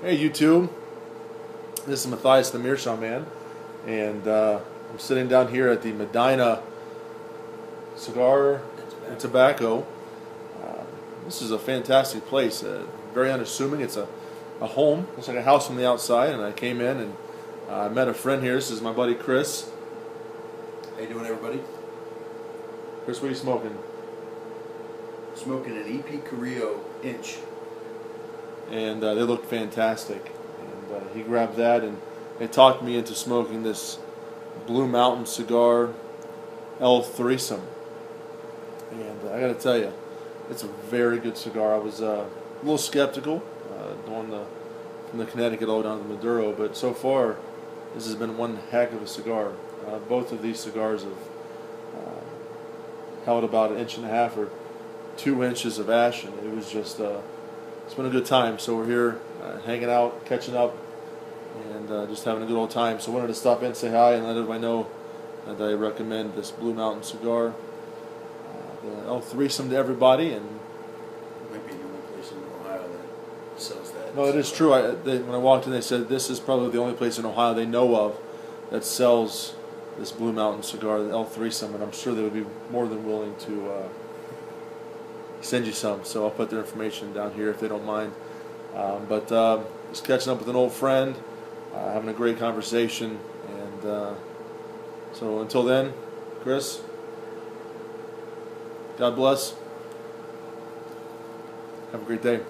Hey YouTube, this is Matthias the Meerschaum Man, and uh, I'm sitting down here at the Medina Cigar and Tobacco. Uh, this is a fantastic place, uh, very unassuming. It's a, a home, looks like a house from the outside, and I came in and uh, I met a friend here. This is my buddy Chris. How you doing, everybody? Chris, what are you smoking? Smoking an EP Carrillo inch. And uh, they looked fantastic. And uh, he grabbed that and it talked me into smoking this Blue Mountain cigar El Threesome. And uh, I got to tell you, it's a very good cigar. I was uh, a little skeptical uh, going the, from the Connecticut all the way down to Maduro, but so far this has been one heck of a cigar. Uh, both of these cigars have uh, held about an inch and a half or two inches of ash, and it was just uh, it's been a good time. So we're here uh, hanging out, catching up, and uh, just having a good old time. So I wanted to stop in, say hi, and let everybody know that I recommend this Blue Mountain cigar. Uh, the El Threesome to everybody, and Might be the only place in Ohio that sells that. no, it is true. I, they, when I walked in, they said this is probably the only place in Ohio they know of that sells this Blue Mountain cigar, the El Threesome, and I'm sure they would be more than willing to uh, send you some. So I'll put their information down here if they don't mind. Um, but uh, just catching up with an old friend, uh, having a great conversation, and uh, so until then, Chris, God bless. Have a great day.